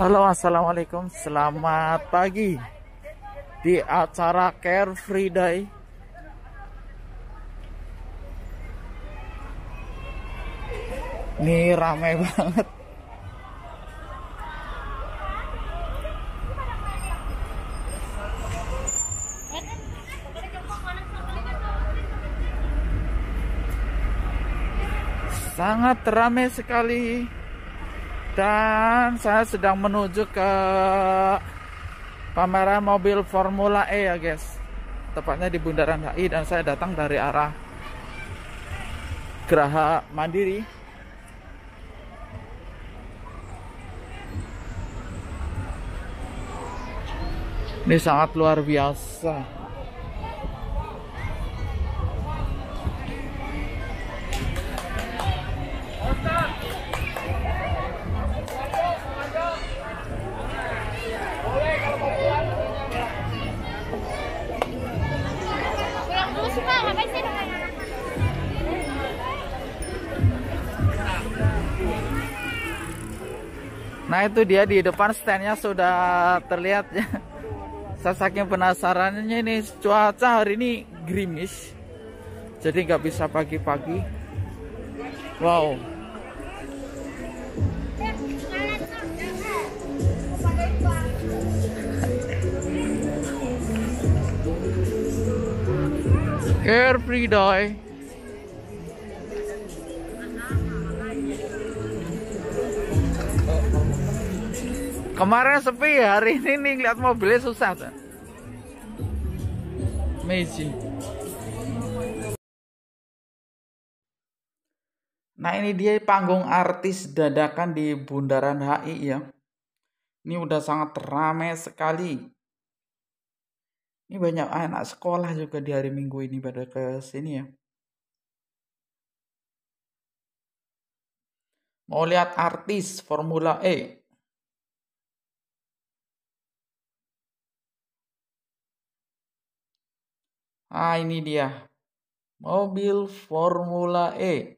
Halo assalamualaikum. Selamat pagi. Di acara Carefree Day. Ini ramai banget sangat ramai sekali. Dan saya sedang menuju ke pameran mobil Formula E ya guys. Tepatnya di Bundaran HI dan saya datang dari arah Geraha Mandiri. Ini sangat luar biasa Nah itu dia di depan standnya sudah terlihat ya. Saya saking penasarannya ini cuaca hari ini gerimis, jadi nggak bisa pagi-pagi. Wow. Carefree Day. Kemarin sepi ya, hari ini nih lihat mobilnya susah tuh. Amazing. Nah ini dia panggung artis dadakan di Bundaran HI ya. Ini udah sangat ramai sekali. Ini banyak anak sekolah juga di hari Minggu ini pada ke sini ya. Mau lihat artis Formula E. Ah, ini dia. Mobil Formula E.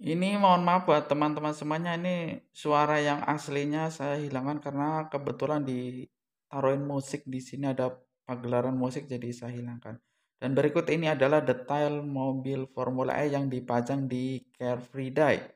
Ini mohon maaf buat teman-teman semuanya ini suara yang aslinya saya hilangkan karena kebetulan ditaruhin musik di sini ada pagelaran musik jadi saya hilangkan. Dan berikut ini adalah detail mobil Formula E yang dipajang di Carefree Day.